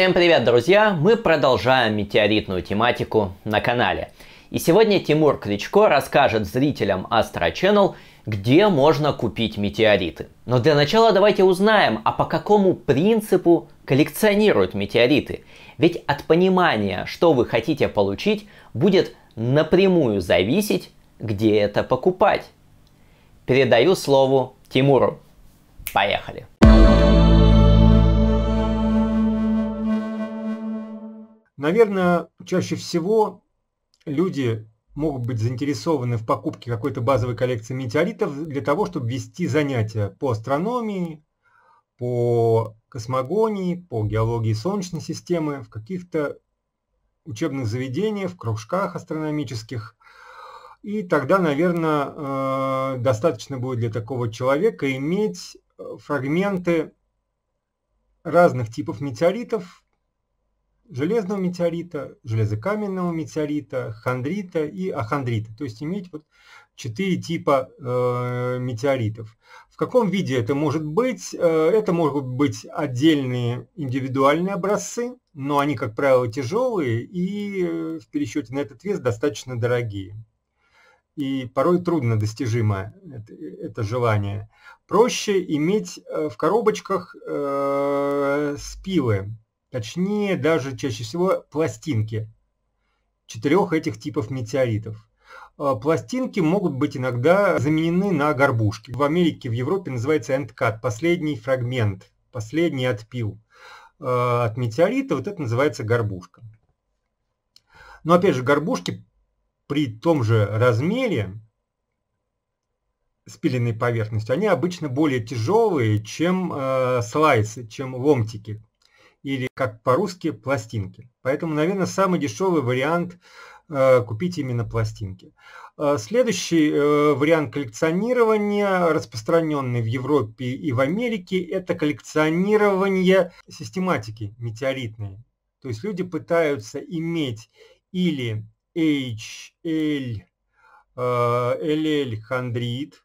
Всем привет, друзья! Мы продолжаем метеоритную тематику на канале. И сегодня Тимур Кличко расскажет зрителям Astro Channel, где можно купить метеориты. Но для начала давайте узнаем, а по какому принципу коллекционируют метеориты. Ведь от понимания, что вы хотите получить, будет напрямую зависеть, где это покупать. Передаю слову Тимуру. Поехали! Наверное, чаще всего люди могут быть заинтересованы в покупке какой-то базовой коллекции метеоритов для того, чтобы вести занятия по астрономии, по космогонии, по геологии Солнечной системы в каких-то учебных заведениях, в кружках астрономических. И тогда, наверное, э, достаточно будет для такого человека иметь э, фрагменты разных типов метеоритов, железного метеорита, железокаменного метеорита, хондрита и ахондрита. То есть иметь вот четыре типа э, метеоритов. В каком виде это может быть? Э, это могут быть отдельные индивидуальные образцы, но они, как правило, тяжелые и э, в пересчете на этот вес достаточно дорогие. И порой трудно достижимо это, это желание. Проще иметь э, в коробочках э, спилы, точнее даже чаще всего пластинки четырех этих типов метеоритов. А, пластинки могут быть иногда заменены на горбушки. В Америке, в Европе называется эндкат, последний фрагмент, последний отпил а, от метеорита, вот это называется горбушка. Но опять же, горбушки при том же размере спиленной поверхности, они обычно более тяжелые, чем э, слайсы, чем ломтики, или как по-русски пластинки. Поэтому, наверное, самый дешевый вариант э, купить именно пластинки. Э, следующий э, вариант коллекционирования, распространенный в Европе и в Америке, это коллекционирование систематики метеоритной. То есть люди пытаются иметь или H, L, LL хондрит,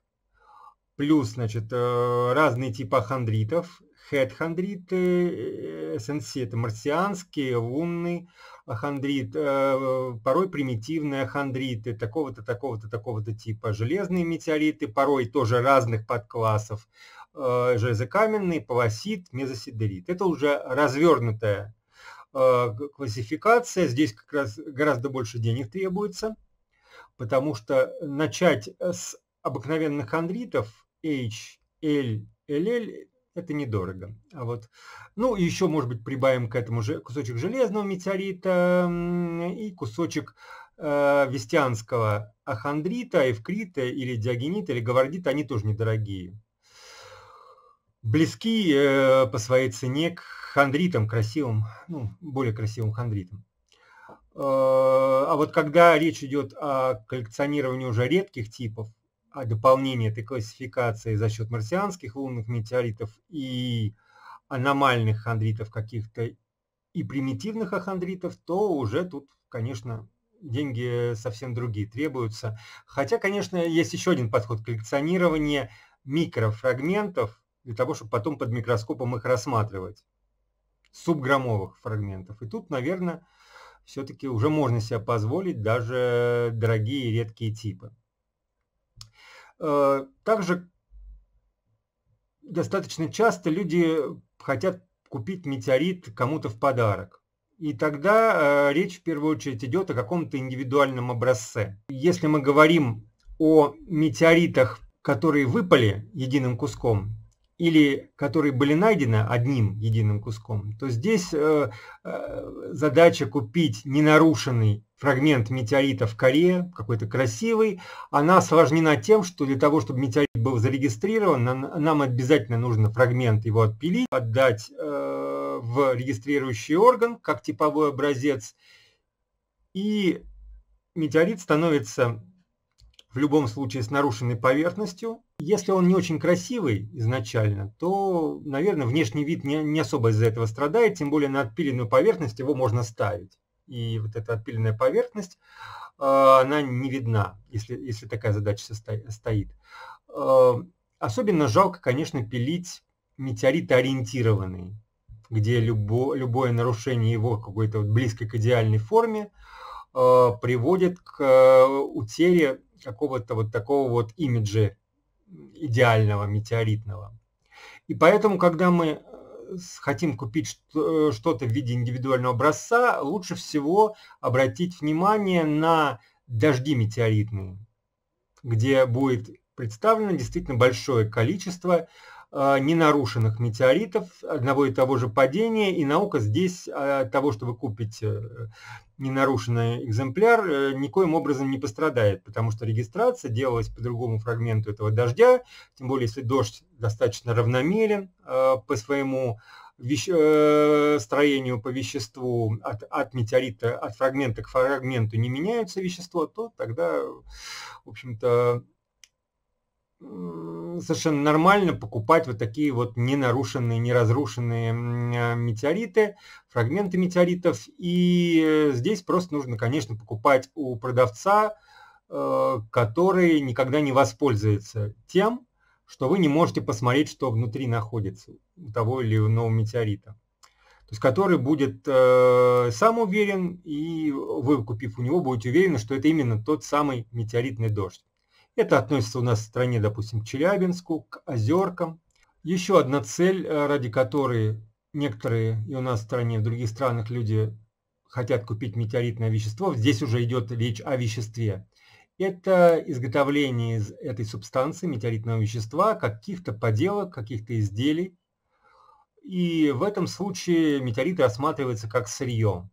плюс, значит, разные типа хондритов, хедхондриты, СНС это марсианские, лунный хондрит, э, порой примитивные хондриты, такого-то, такого-то, такого-то типа, железные метеориты, порой тоже разных подклассов, э, железокаменный, полосит, мезосидерит. Это уже развернутая э, классификация, здесь как раз гораздо больше денег требуется, потому что начать с обыкновенных хондритов H, L, LL это недорого. А вот, ну, еще, может быть, прибавим к этому же кусочек железного метеорита и кусочек э, вестианского ахондрита, эвкрита или диагенита или гавардита, они тоже недорогие. Близки э, по своей цене к хондритам, красивым, ну, более красивым хондритам. Э, а вот когда речь идет о коллекционировании уже редких типов, дополнение этой классификации за счет марсианских лунных метеоритов и аномальных хондритов каких-то и примитивных ахондритов, то уже тут, конечно, деньги совсем другие требуются. Хотя, конечно, есть еще один подход коллекционирование микрофрагментов для того, чтобы потом под микроскопом их рассматривать. Субграммовых фрагментов. И тут, наверное, все-таки уже можно себе позволить даже дорогие редкие типы. Э, также достаточно часто люди хотят купить метеорит кому-то в подарок. И тогда э, речь в первую очередь идет о каком-то индивидуальном образце. Если мы говорим о метеоритах, которые выпали единым куском, или которые были найдены одним единым куском, то здесь э, э, задача купить ненарушенный фрагмент метеорита в коре, какой-то красивый. Она осложнена тем, что для того, чтобы метеорит был зарегистрирован, нам, обязательно нужно фрагмент его отпилить, отдать э, в регистрирующий орган как типовой образец, и метеорит становится в любом случае с нарушенной поверхностью. Если он не очень красивый изначально, то, наверное, внешний вид не, не особо из-за этого страдает, тем более на отпиленную поверхность его можно ставить. И вот эта отпиленная поверхность, а, она не видна, если, если такая задача стоит. А, особенно жалко, конечно, пилить метеориты ориентированные. где любо, любое нарушение его какой-то вот близкой к идеальной форме э, приводит к э, утере какого-то вот такого вот имиджа идеального, метеоритного. И поэтому, когда мы э, хотим купить э, что-то в виде индивидуального образца, лучше всего обратить внимание на дожди метеоритные, где будет представлено действительно большое количество ненарушенных метеоритов одного и того же падения, и наука здесь от того, что вы купите э, ненарушенный экземпляр, э, никоим образом не пострадает, потому что регистрация делалась по другому фрагменту этого дождя, тем более если дождь достаточно равномерен по своему э, строению по веществу от, от метеорита, от фрагмента к фрагменту не меняются вещество, то тогда, в общем-то, совершенно нормально покупать вот такие вот ненарушенные, неразрушенные а, метеориты, фрагменты метеоритов. И э, здесь просто нужно, конечно, покупать у продавца, э, который никогда не воспользуется тем, что вы не можете посмотреть, что внутри находится у того или иного метеорита. То есть который будет э, сам уверен, и вы, купив у него, будете уверены, что это именно тот самый метеоритный дождь. Это относится у нас в стране, допустим, к Челябинску, к озеркам. Еще одна цель, э, ради которой некоторые и у нас в стране, и в других странах люди хотят купить метеоритное вещество, здесь уже идет речь о веществе. Это изготовление из этой субстанции, метеоритного вещества, каких-то поделок, каких-то изделий. И в этом случае метеориты рассматриваются как сырье.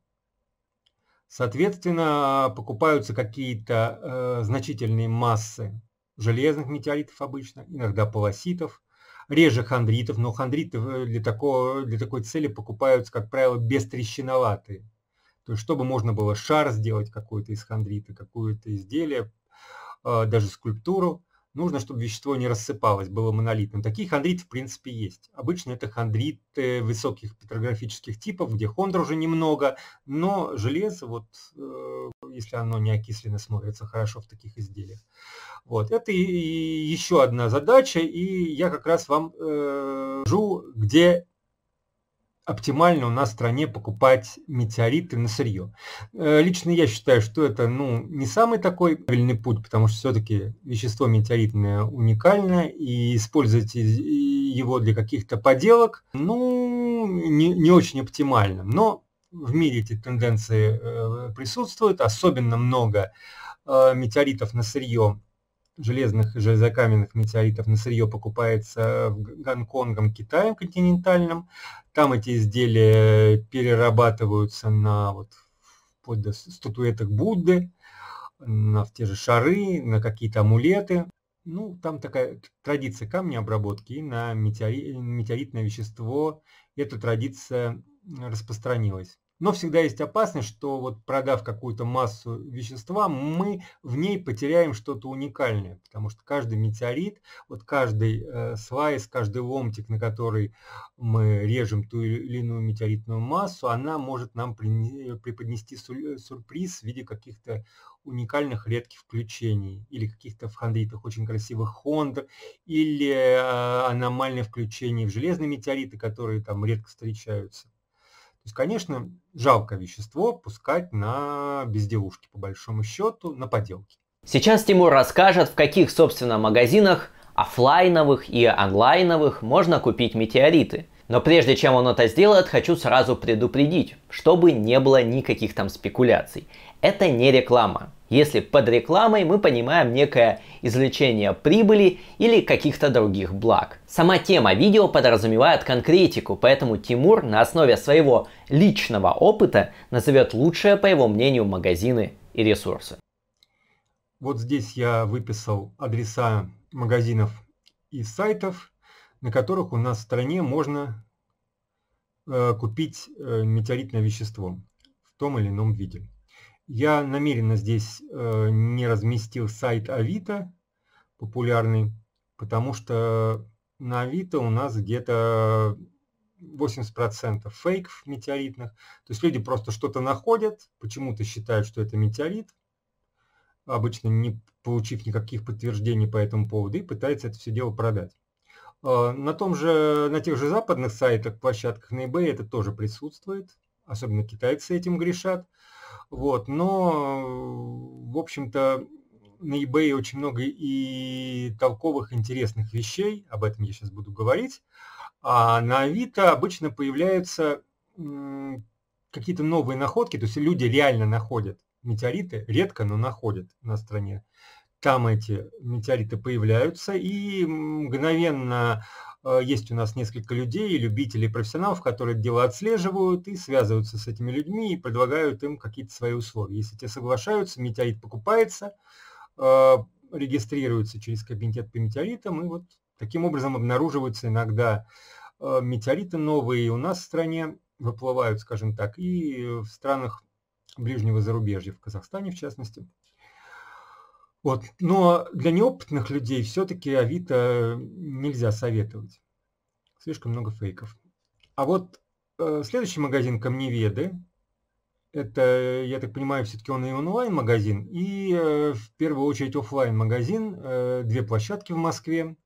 Соответственно, покупаются какие-то э, значительные массы железных метеоритов обычно, иногда полоситов, реже хондритов, но хондриты э, для, такого, для такой цели покупаются, как правило, бестрещиноватые. То есть, чтобы можно было шар сделать какой-то из хондрита, какое-то изделие, э, даже скульптуру, нужно, чтобы вещество не рассыпалось, было монолитным. Такие хондриты, в принципе, есть. Обычно это хондриты высоких петрографических типов, где хондр уже немного, но железо, вот, э, если оно не окислено, смотрится хорошо в таких изделиях. Вот. Это и еще одна задача, и я как раз вам э, где оптимально у нас в стране покупать метеориты на сырье. Э, лично я считаю, что это ну, не самый такой правильный путь, потому что все-таки вещество метеоритное уникальное, и использовать его для каких-то поделок, ну, не, не очень оптимально. Но в мире эти тенденции э, присутствуют, особенно много э, метеоритов на сырье железных и железокаменных метеоритов на сырье покупается в Гонконгом, Китаем континентальном. Там эти изделия перерабатываются на вот до статуэток Будды, на те же шары, на какие-то амулеты. Ну, там такая традиция камня обработки на метеори, метеоритное вещество эта традиция распространилась. Но всегда есть опасность, что вот продав какую-то массу вещества, мы в ней потеряем что-то уникальное, потому что каждый метеорит, вот каждый э, слайс, каждый ломтик, на который мы режем ту или иную метеоритную массу, она может нам при, преподнести сюрприз в виде каких-то уникальных редких включений или каких-то в хондритах очень красивых хондр или э, аномальные включения в железные метеориты, которые там редко встречаются. То есть, конечно, жалко вещество пускать на безделушки, по большому счету, на поделки. Сейчас Тимур расскажет, в каких, собственно, магазинах офлайновых и онлайновых можно купить метеориты. Но прежде чем он это сделает, хочу сразу предупредить, чтобы не было никаких там спекуляций. Это не реклама если под рекламой мы понимаем некое извлечение прибыли или каких-то других благ. Сама тема видео подразумевает конкретику, поэтому Тимур на основе своего личного опыта назовет лучшие, по его мнению, магазины и ресурсы. Вот здесь я выписал адреса магазинов и сайтов, на которых у нас в стране можно э, купить э, метеоритное вещество в том или ином виде. Я намеренно здесь э, не разместил сайт Авито, популярный, потому что на Авито у нас где-то 80% фейков метеоритных. То есть люди просто что-то находят, почему-то считают, что это метеорит, обычно не получив никаких подтверждений по этому поводу, и пытаются это все дело продать. Э, на том же, на тех же западных сайтах, площадках на eBay это тоже присутствует, особенно китайцы этим грешат. Вот, но, в общем-то, на eBay очень много и толковых, интересных вещей, об этом я сейчас буду говорить. А на Авито обычно появляются какие-то новые находки, то есть люди реально находят метеориты, редко, но находят на стране. Там эти метеориты появляются, и мгновенно есть у нас несколько людей, любителей, профессионалов, которые дело отслеживают и связываются с этими людьми и предлагают им какие-то свои условия. Если те соглашаются, метеорит покупается, э, регистрируется через комитет по метеоритам, и вот таким образом обнаруживаются иногда э, метеориты новые у нас в стране, выплывают, скажем так, и в странах ближнего зарубежья, в Казахстане в частности. Вот. Но для неопытных людей все-таки Авито нельзя советовать. Слишком много фейков. А вот э, следующий магазин Камневеды, это, я так понимаю, все-таки он и онлайн-магазин, и э, в первую очередь офлайн магазин э, две площадки в Москве.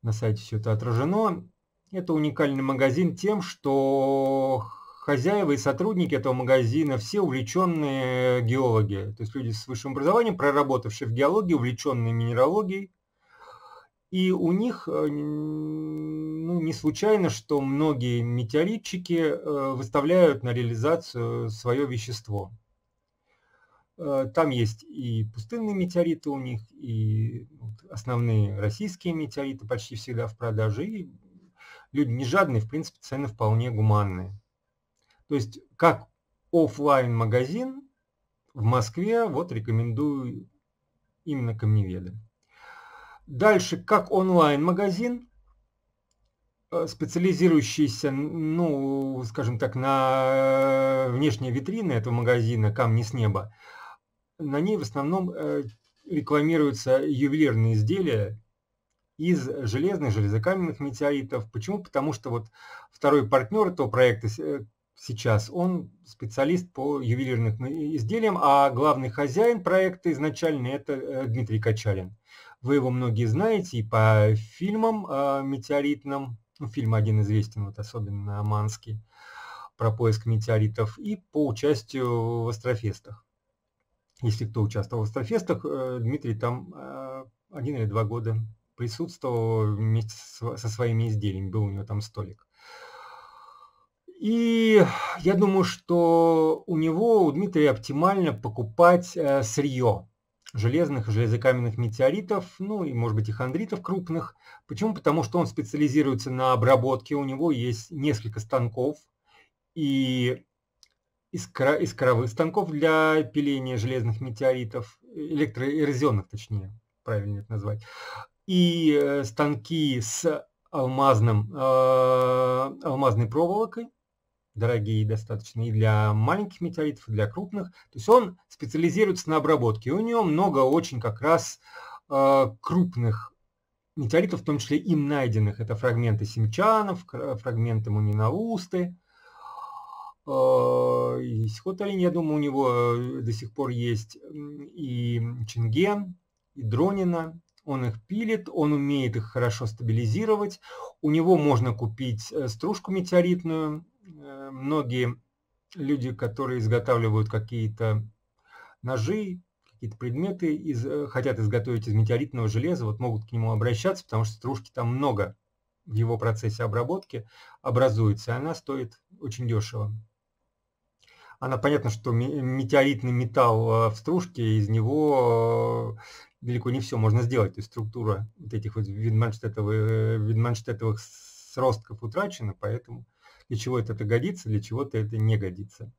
На сайте все это отражено. Это уникальный магазин тем, что хозяева и сотрудники этого магазина все увлеченные геологи, то есть люди с высшим образованием, проработавшие в геологии, увлеченные минералогией. И у них э, ну, не случайно, что многие метеоритчики э, выставляют на реализацию свое вещество. Э, там есть и пустынные метеориты у них, и основные российские метеориты почти всегда в продаже, и люди не жадные, в принципе, цены вполне гуманные. То есть как офлайн магазин в Москве, вот рекомендую именно камневеды. Дальше, как онлайн-магазин, э, специализирующийся, ну, скажем так, на внешней витрины этого магазина «Камни с неба», на ней в основном э, рекламируются ювелирные изделия из железных, железокаменных метеоритов. Почему? Потому что вот второй партнер этого проекта э, сейчас, он специалист по ювелирным изделиям, а главный хозяин проекта изначально это э, Дмитрий Качалин. Вы его многие знаете и по фильмам э, метеоритным, ну, фильм один известен, вот особенно Аманский, про поиск метеоритов, и по участию в астрофестах. Если кто участвовал в астрофестах, Дмитрий там один или два года присутствовал вместе со своими изделиями, был у него там столик. И я думаю, что у него, у Дмитрия, оптимально покупать э, сырье железных и железокаменных метеоритов, ну и, может быть, и хондритов крупных. Почему? Потому что он специализируется на обработке, у него есть несколько станков и искровых станков для пиления железных метеоритов, электроэрозионных, точнее, правильно это назвать и э, станки с алмазным, э, алмазной проволокой, дорогие достаточно и для маленьких метеоритов, и для крупных. То есть он специализируется на обработке. И у него много очень как раз э, крупных метеоритов, в том числе им найденных. Это фрагменты Симчанов, фрагменты Мунинаусты. И Сихоталин, я думаю, у него до сих пор есть и Чинген, и Дронина, он их пилит, он умеет их хорошо стабилизировать. У него можно купить э, стружку метеоритную. Э, многие люди, которые изготавливают какие-то ножи, какие-то предметы, из, э, хотят изготовить из метеоритного железа, вот могут к нему обращаться, потому что стружки там много в его процессе обработки образуется, и она стоит очень дешево. Она понятно, что метеоритный металл в стружке, из него далеко не все можно сделать. То есть структура вот этих вот видманштетовых, э, видманштетовых сростков утрачена, поэтому для чего это, это годится, для чего-то это не годится.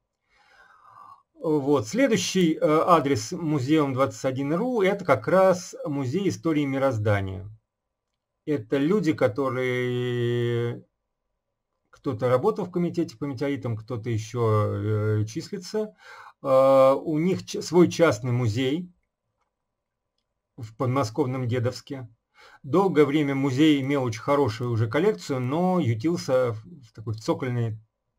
Вот. Следующий э, адрес музеум 21.ru это как раз музей истории мироздания. Это люди, которые кто-то работал в комитете по метеоритам, кто-то еще э, числится. Э, у них свой частный музей, в подмосковном Дедовске. Долгое время музей имел очень хорошую уже коллекцию, но ютился в такой цокольной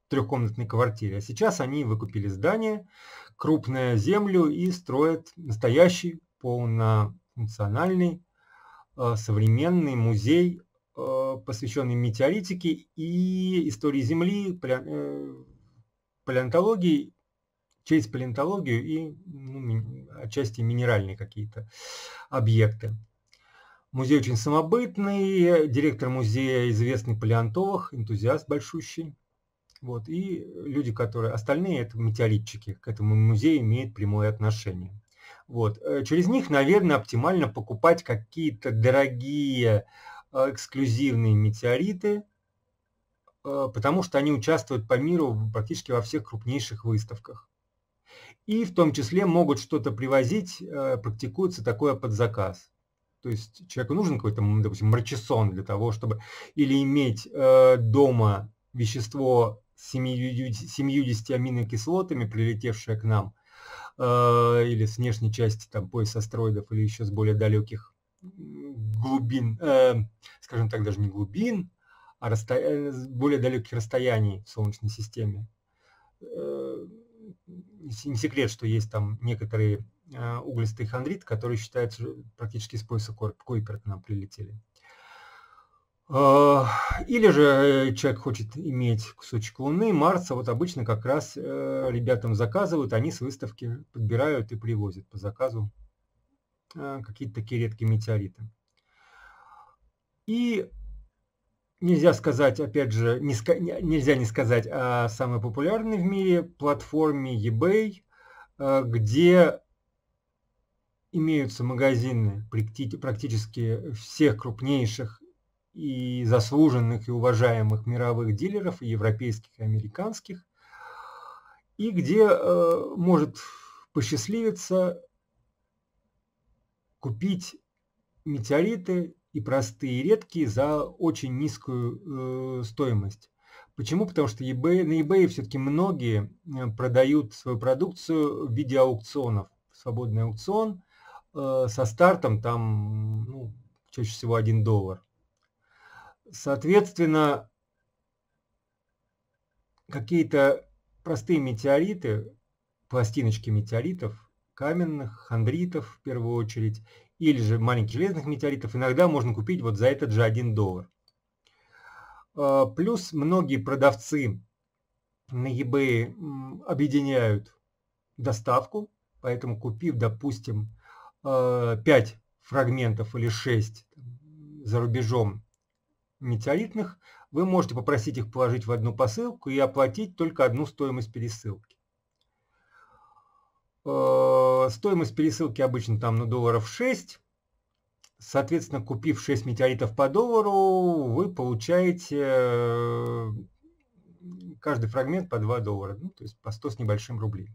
трехкомнатной квартире. А сейчас они выкупили здание, крупную землю и строят настоящий полнофункциональный э, современный музей посвященный метеоритике и истории Земли, палеонтологии, через палеонтологию и ну, отчасти минеральные какие-то объекты. Музей очень самобытный, директор музея известный палеонтолог, энтузиаст большущий. Вот, и люди, которые... Остальные это метеоритчики, к этому музею имеют прямое отношение. Вот. Э, через них, наверное, оптимально покупать какие-то дорогие э, эксклюзивные метеориты, э, потому что они участвуют по миру практически во всех крупнейших выставках. И в том числе могут что-то привозить, практикуется такое под заказ. То есть человеку нужен какой-то, допустим, марчесон для того, чтобы или иметь дома вещество с 70 аминокислотами, прилетевшее к нам, Э, или с внешней части там пояса астероидов или еще с более далеких глубин, э, скажем так, даже не глубин, а расстоя... Э, более далеких расстояний в Солнечной системе. Не секрет, что есть там некоторые углистые хандриты, которые считаются практически с пояса Койпера к нам прилетели. А, или же э, человек хочет иметь кусочек Луны, Марса, вот обычно как раз э, ребятам заказывают, они с выставки подбирают и привозят по заказу э, какие-то такие редкие метеориты. И нельзя сказать, опять же, не, нельзя не сказать о самой популярной в мире платформе eBay, где имеются магазины практически всех крупнейших и заслуженных и уважаемых мировых дилеров, и европейских, и американских, и где э, может посчастливиться купить метеориты и простые, и редкие за очень низкую э, стоимость. Почему? Потому что eBay, на eBay все-таки многие э, продают свою продукцию в виде аукционов. Свободный аукцион со стартом там ну, чаще всего 1 доллар. Соответственно, какие-то простые метеориты, пластиночки метеоритов, каменных, хондритов в первую очередь, или же маленьких железных метеоритов, иногда можно купить вот за этот же 1 доллар. А, плюс многие продавцы на eBay объединяют доставку, поэтому купив, допустим, 5 а, фрагментов или 6 за рубежом метеоритных, вы можете попросить их положить в одну посылку и оплатить только одну стоимость пересылки. Э, стоимость пересылки обычно там на долларов 6. Соответственно, купив 6 метеоритов по доллару, вы получаете э, каждый фрагмент по 2 доллара, ну, то есть по 100 с небольшим рублей.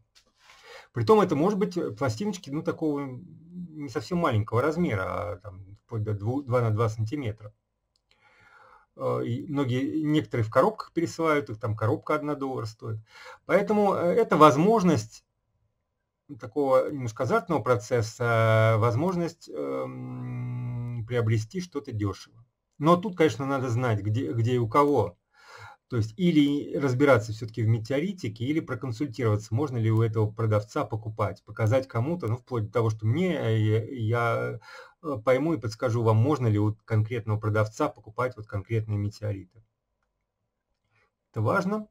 Притом это может быть пластиночки ну, такого не совсем маленького размера, а там, вплоть до 2, 2 на 2 сантиметра. Э, и многие, некоторые в коробках пересылают, их там коробка 1 доллар стоит. Поэтому э, это возможность такого немножко азартного процесса, возможность эм, приобрести что-то дешево. Но тут, конечно, надо знать, где, где и у кого. То есть или разбираться все-таки в метеоритике, или проконсультироваться, можно ли у этого продавца покупать, показать кому-то, ну, вплоть до того, что мне, э, я, Э, пойму и подскажу вам, можно ли у конкретного продавца покупать вот конкретные метеориты. Это важно,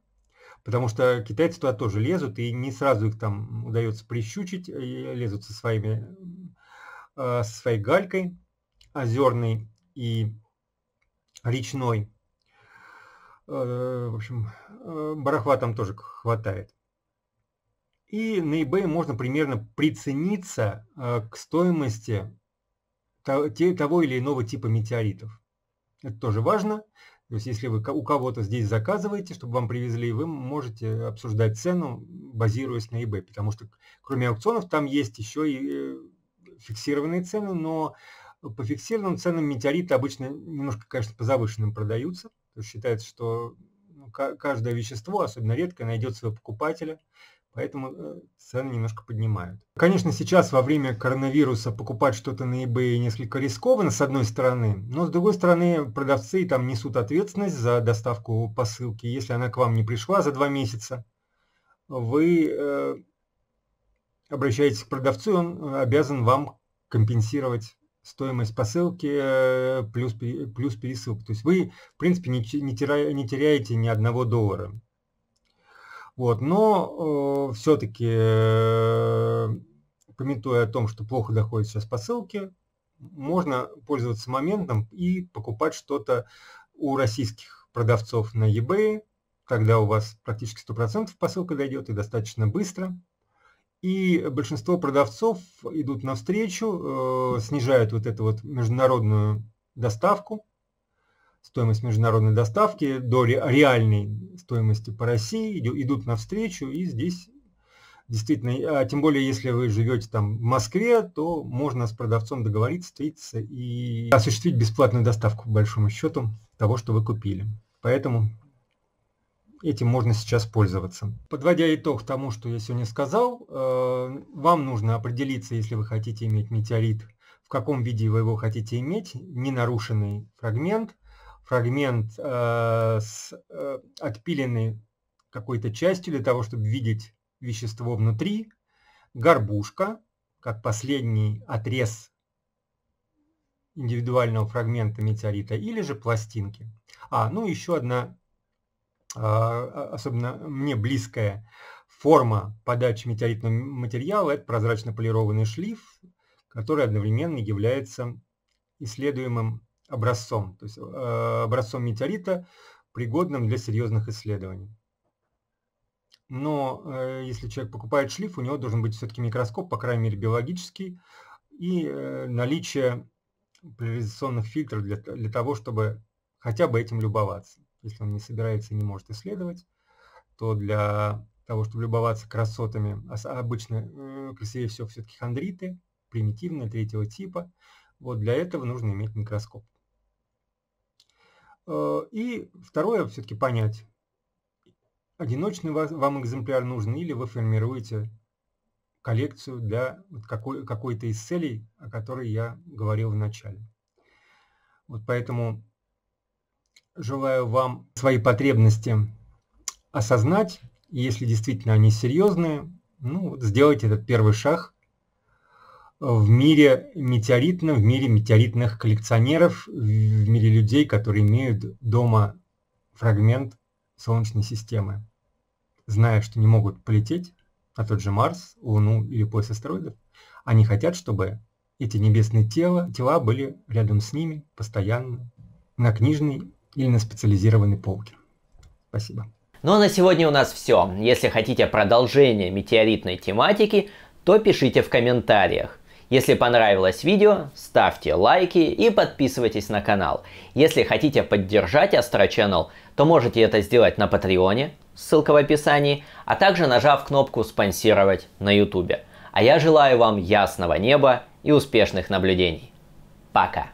потому что китайцы туда тоже лезут, и не сразу их там удается прищучить, и лезут со, своими, э, со своей галькой озерной и речной. Э, в общем, барахла там тоже хватает. И на eBay можно примерно прицениться к стоимости того или иного типа метеоритов. Это тоже важно. То есть, если вы у кого-то здесь заказываете, чтобы вам привезли, вы можете обсуждать цену, базируясь на eBay, потому что кроме аукционов там есть еще и э, фиксированные цены, но по фиксированным ценам метеориты обычно немножко, конечно, по завышенным продаются. То есть считается, что ну, каждое вещество, особенно редкое, найдет своего покупателя – поэтому э, цены немножко поднимают. Конечно, сейчас во время коронавируса покупать что-то на eBay несколько рискованно, с одной стороны, но с другой стороны продавцы там несут ответственность за доставку посылки. Если она к вам не пришла за два месяца, вы э, обращаетесь к продавцу, он обязан вам компенсировать стоимость посылки э, плюс, плюс пересылка. То есть вы, в принципе, не, не, теряете, ни одного доллара. Вот, но э, все-таки, э, пометуя о том, что плохо доходит сейчас посылки, можно пользоваться моментом и покупать что-то у российских продавцов на eBay, когда у вас практически 100% посылка дойдет и достаточно быстро. И большинство продавцов идут навстречу, э, снижают вот эту вот международную доставку, стоимость международной доставки до реальной стоимости по России, идут навстречу, и здесь действительно, а тем более, если вы живете там в Москве, то можно с продавцом договориться, встретиться и осуществить бесплатную доставку, по большому счету, того, что вы купили. Поэтому этим можно сейчас пользоваться. Подводя итог тому, что я сегодня сказал, э, вам нужно определиться, если вы хотите иметь метеорит, в каком виде вы его хотите иметь, ненарушенный фрагмент, фрагмент э, с э, отпиленной какой-то частью для того, чтобы видеть вещество внутри, горбушка, как последний отрез индивидуального фрагмента метеорита, или же пластинки. А, ну еще одна, особенно мне близкая форма подачи метеоритного материала – это прозрачно полированный шлиф, который одновременно является исследуемым образцом, то есть э, образцом метеорита, пригодным для серьезных исследований. Но э, если человек покупает шлиф, у него должен быть все-таки микроскоп, по крайней мере биологический, и э, наличие поляризационных фильтров для, для того, чтобы хотя бы этим любоваться. Если он не собирается и не может исследовать, то для того, чтобы любоваться красотами, обычно красивее всего все-таки хондриты, примитивные, третьего типа, вот для этого нужно иметь микроскоп. Э, и второе, все-таки понять, одиночный вам экземпляр нужен или вы формируете коллекцию для какой, какой-то из целей, о которой я говорил в начале. Вот поэтому желаю вам свои потребности осознать, если действительно они серьезные, ну, вот сделайте этот первый шаг в мире метеоритном, в мире метеоритных коллекционеров, в мире людей, которые имеют дома фрагмент Солнечной системы, зная, что не могут полететь на тот же Марс, Луну или пояс астероидов, они хотят, чтобы эти небесные тела, тела были рядом с ними постоянно на книжной или на специализированной полке. Спасибо. Ну а на сегодня у нас все. Если хотите продолжение метеоритной тематики, то пишите в комментариях. Если понравилось видео, ставьте лайки и подписывайтесь на канал. Если хотите поддержать Astro Channel, то можете это сделать на Патреоне, ссылка в описании, а также нажав кнопку «Спонсировать» на YouTube. А я желаю вам ясного неба и успешных наблюдений. Пока!